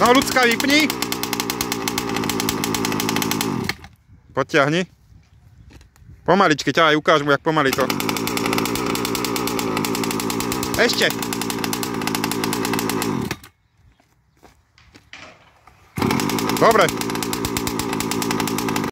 No, ľudská, vypni. Potiahni. Pomaličky ťa aj ukáž mu, jak pomaly to. Ešte. Dobre.